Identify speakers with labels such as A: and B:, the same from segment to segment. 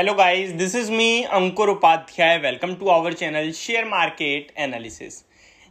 A: Hello guys, this is me Ankur Upadhyay. Welcome to our channel Share Market Analysis.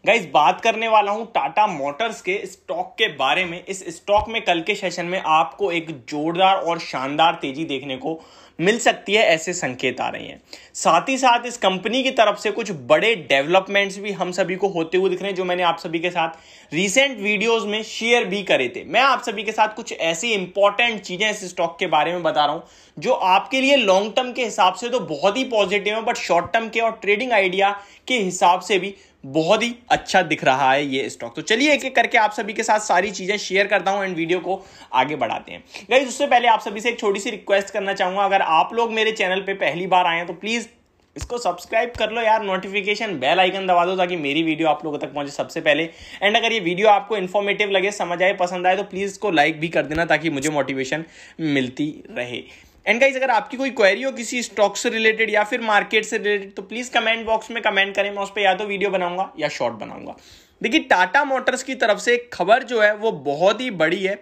A: Guys बात करने वाला हूं Tata Motors के stock के बारे में इस स्टॉक में कल के सेशन में आपको एक जोरदार और शानदार तेजी देखने को मिल सकती है ऐसे संकेत आ रहे हैं साथ ही साथ इस कंपनी की तरफ से कुछ बड़े डेवलपमेंट्स भी हम सभी को होते हुए दिख रहे हैं जो मैंने आप सभी के साथ रिसेंट वीडियोस में शेयर भी करे थे मैं आप सभी के साथ कुछ ऐसी इंपॉर्टेंट चीजें इस स्टॉक के बारे में बता रहा हूं जो आपके लिए लॉन्ग टर्म के हिसाब से तो बहुत ही पॉजिटिव है बट शॉर्ट टर्म के और ट्रेडिंग आइडिया के हिसाब से भी बहुत ही अच्छा दिख रहा है ये स्टॉक तो चलिए एक एक करके आप सभी के साथ सारी चीजें शेयर करता हूं एंड वीडियो को आगे बढ़ाते हैं गाइज उससे पहले आप सभी से एक छोटी सी रिक्वेस्ट करना चाहूंगा अगर आप लोग मेरे चैनल पर पहली बार आए हैं तो प्लीज इसको सब्सक्राइब कर लो यार नोटिफिकेशन बेल आइकन दबा दो ताकि मेरी वीडियो आप लोगों तक पहुंचे सबसे पहले एंड अगर ये वीडियो आपको इन्फॉर्मेटिव लगे समझ आए पसंद आए तो प्लीज़ इसको लाइक भी कर देना ताकि मुझे मोटिवेशन मिलती रहे एंड गाइज अगर आपकी कोई क्वेरी हो किसी स्टॉक से रिलेटेड या फिर मार्केट से रिलेटेड तो प्लीज़ कमेंट बॉक्स में कमेंट करें मैं उस पर या तो वीडियो बनाऊंगा या शॉर्ट बनाऊंगा देखिए टाटा मोटर्स की तरफ से एक खबर जो है वो बहुत ही बड़ी है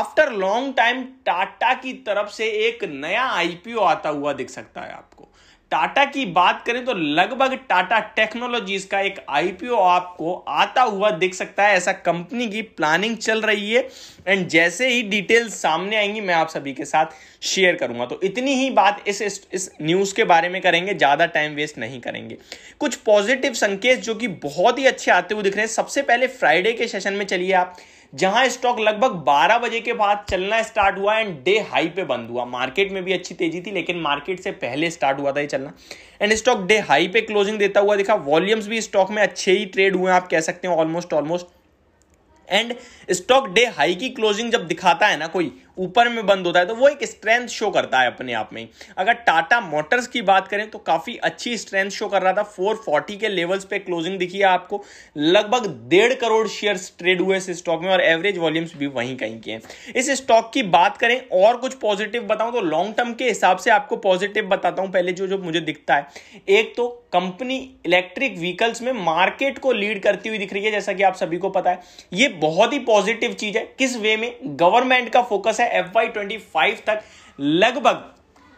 A: आफ्टर लॉन्ग टाइम टाटा की तरफ से एक नया आईपीओ आता हुआ दिख सकता है आप टाटा की बात करें तो लगभग टाटा टेक्नोलॉजीज का एक आईपीओ आपको आता हुआ दिख सकता है ऐसा कंपनी की प्लानिंग चल रही है एंड जैसे ही डिटेल्स सामने आएंगी मैं आप सभी के साथ शेयर करूंगा तो इतनी ही बात इस इस, इस न्यूज़ के बारे में करेंगे ज़्यादा टाइम वेस्ट नहीं करेंगे कुछ पॉजिटिव संकेत जो कि बहुत ही अच्छे आते हुए दिख रहे हैं सबसे पहले फ्राइडे के सेशन में चलिए आप जहां स्टॉक लगभग 12 बजे के बाद चलना स्टार्ट हुआ एंड डे हाई पे बंद हुआ मार्केट में भी अच्छी तेजी थी लेकिन मार्केट से पहले स्टार्ट हुआ था ये चलना एंड स्टॉक डे हाई पे क्लोजिंग देता हुआ दिखा वॉल्यूम्स भी स्टॉक में अच्छे ही ट्रेड हुए आप कह सकते हैं almost almost and stock day high की क्लोजिंग जब दिखाता है ना कोई ऊपर में बंद होता है तो वो एक स्ट्रेंथ शो करता है अपने आप में अगर टाटा मोटर्स की बात करें तो काफ़ी अच्छी स्ट्रेंथ शो कर रहा था 440 के लेवल्स पे क्लोजिंग दिखी है आपको लगभग डेढ़ करोड़ शेयर्स ट्रेड हुए इस स्टॉक में और एवरेज वॉल्यूम्स भी वहीं कहीं के हैं इस स्टॉक की बात करें और कुछ पॉजिटिव बताऊं तो लॉन्ग टर्म के हिसाब से आपको पॉजिटिव बताता हूं पहले जो जो मुझे दिखता है एक तो कंपनी इलेक्ट्रिक व्हीकल्स में मार्केट को लीड करती हुई दिख रही है जैसा कि आप सभी को पता है ये बहुत ही पॉजिटिव चीज है किस वे में गवर्नमेंट का फोकस है एफ वाई ट्वेंटी फाइव तक लगभग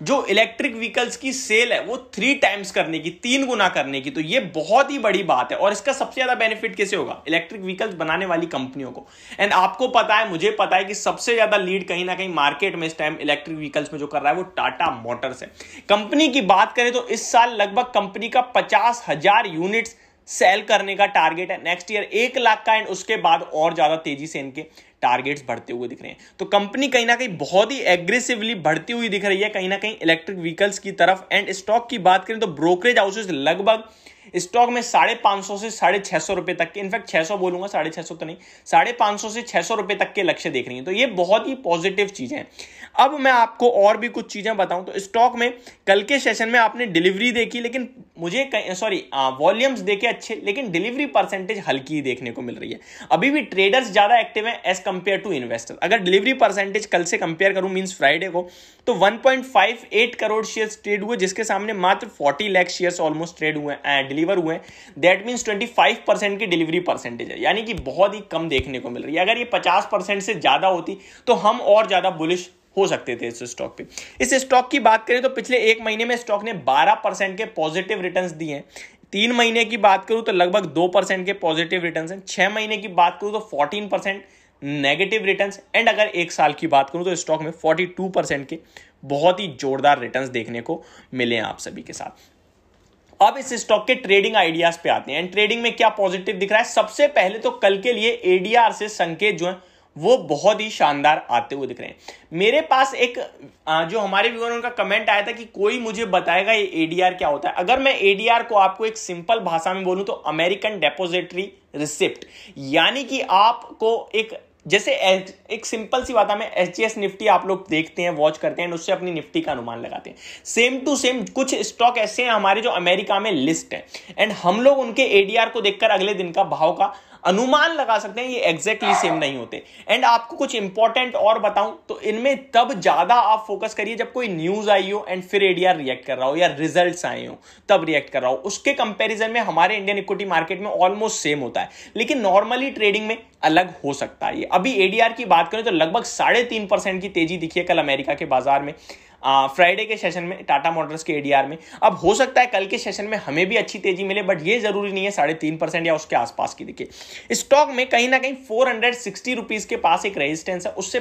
A: जो इलेक्ट्रिक व्हीकल्स की सेल है वो थ्री टाइम्स करने की तीन गुना करने की तो ये बहुत ही बड़ी बात है और इसका सबसे ज्यादा बेनिफिट कैसे होगा इलेक्ट्रिक व्हीकल्स बनाने वाली कंपनियों को एंड आपको पता है मुझे पता है कि सबसे ज्यादा लीड कहीं ना कहीं मार्केट में इस टाइम इलेक्ट्रिक व्हीकल्स में जो कर रहा है वो टाटा मोटर्स है कंपनी की बात करें तो इस साल लगभग कंपनी का पचास हजार यूनिट्स सेल करने का टारगेट है नेक्स्ट ईयर एक लाख का एंड उसके बाद और ज्यादा तेजी से इनके टारगेट्स बढ़ते हुए दिख रहे हैं तो कंपनी कहीं ना कहीं बहुत ही एग्रेसिवली बढ़ती हुई दिख रही है कहीं ना कहीं इलेक्ट्रिक व्हीकल्स की तरफ एंड स्टॉक की बात करें तो ब्रोकरेज हाउसेज लगभग स्टॉक में साढ़े पांच सौ से साढ़े छह सौ रुपए तक के इनफैक्ट छह सौ बोलूंगा साढ़े छह सौ तो नहीं साढ़े पांच सौ से छह सौ रुपए तक के लक्ष्य देख रही है तो ये बहुत ही पॉजिटिव चीज़ें हैं अब मैं आपको और भी कुछ चीज़ें बताऊं तो स्टॉक में कल के सेशन में आपने डिलीवरी देखी लेकिन मुझे सॉरी वॉल्यूम्स देखे अच्छे लेकिन डिलीवरी परसेंटेज हल्की ही देखने को मिल रही है अभी भी ट्रेडर्स ज़्यादा एक्टिव हैं एज कंपेयर टू इन्वेस्टर अगर डिलीवरी परसेंटेज कल से कंपेयर करूं मीन्स फ्राइडे को तो 1.58 करोड़ शेयर्स ट्रेड हुए जिसके सामने मात्र 40 लाख शेयर्स ऑलमोस्ट ट्रेड हुए हैं डिलीवर हुए हैं दैट मीन्स ट्वेंटी की डिलीवरी परसेंटेज है यानी कि बहुत ही कम देखने को मिल रही है अगर ये पचास से ज़्यादा होती तो हम और ज़्यादा बुलिश हो सकते थे इस स्टॉक पे इस स्टॉक की बात करें तो पिछले एक महीने में स्टॉक ने 12 परसेंट के पॉजिटिव रिटर्न्स दिए हैं तीन महीने की बात करूं तो लगभग दो परसेंट के पॉजिटिव रिटर्न्स हैं छह महीने की बात करूं तो fourteen percent negative returns and अगर एक साल की बात करूं तो स्टॉक में फोर्टी टू परसेंट के बहुत ही जोरदार रिटर्न देखने को मिले हैं आप सभी के साथ अब इस स्टॉक के ट्रेडिंग आइडियाज पे आते हैं एंड ट्रेडिंग में क्या पॉजिटिव दिख रहा है सबसे पहले तो कल के लिए एडीआर से संकेत जो है वो बहुत ही शानदार आते हुए दिख रहे हैं मेरे पास एक जो हमारे व्यूअर उनका कमेंट आया था कि कोई मुझे बताएगा ये एडीआर क्या होता है अगर मैं एडीआर को आपको एक सिंपल भाषा में बोलूं तो अमेरिकन डेपोजिटरी रिसिप्ट यानी कि आपको एक जैसे एक सिंपल सी बात है एच डी एस निफ्टी आप लोग देखते हैं वॉच करते हैं उससे अपनी निफ्टी का अनुमान लगाते हैं सेम टू सेम कुछ स्टॉक ऐसे हैं हमारे जो अमेरिका में लिस्ट है एंड हम लोग उनके एडीआर को देखकर अगले दिन का भाव का अनुमान लगा सकते हैं ये एग्जैक्टली सेम नहीं होते एंड आपको कुछ इंपॉर्टेंट और बताऊं तो इनमें तब ज्यादा आप फोकस करिए जब कोई न्यूज आई हो एंड फिर एडीआर रिएक्ट कर रहा हो या रिजल्ट आए हो तब रिएक्ट कर रहा हो उसके कंपेरिजन में हमारे इंडियन इक्विटी मार्केट में ऑलमोस्ट सेम होता है लेकिन नॉर्मली ट्रेडिंग में अलग हो सकता है अभी एडीआर की बात करें तो लगभग साढ़े तीन परसेंट की तेजी दिखी है कल अमेरिका के बाजार में ఆ ఫ్రైడే కే సెషన్ మే టాటా మోటార్స్ కే ఎడిఆర్ మే అబ్ హో సక్తా హై కల్ కే సెషన్ మే హమే బి అచ్చి తేజీ మిలే బట్ యే జరూరీ నహీ హై 3.5% యా ઉસ కే ఆస్ పాస్ కి దేఖिए स्टॉक మే కహీ న కహీ 460 రూపీస్ కే పాస్ ఏక్ రెసిస్టెన్స్ హై ఉస్ సే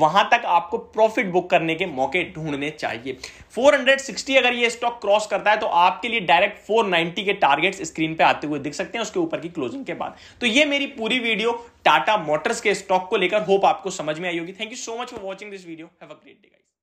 A: వహా తక్ ఆప్కో ప్రాఫిట్ బుక్ కర్నే కే मौके ఢూండ్నే చahiye 460 అగర్ యే స్టాక్ క్రాస్ కర్తా హై తో ఆప్ కే లియే డైరెక్ట్ 490 కే టార్గెట్స్ స్క్రీన్ पे ఆతే హుయే దేఖ సక్తే హై ઉસ కే ఉపర్ కి క్లోజింగ్ కే baad తో యే మేరీ పూరీ వీడియో టాటా మోటార్స్ కే స్టాక్ కో లేకర్ హోప్ ఆప్కో సమజ్ మే ఆయి హోగి thank you so much for watching this video have a great guys